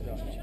realizacji.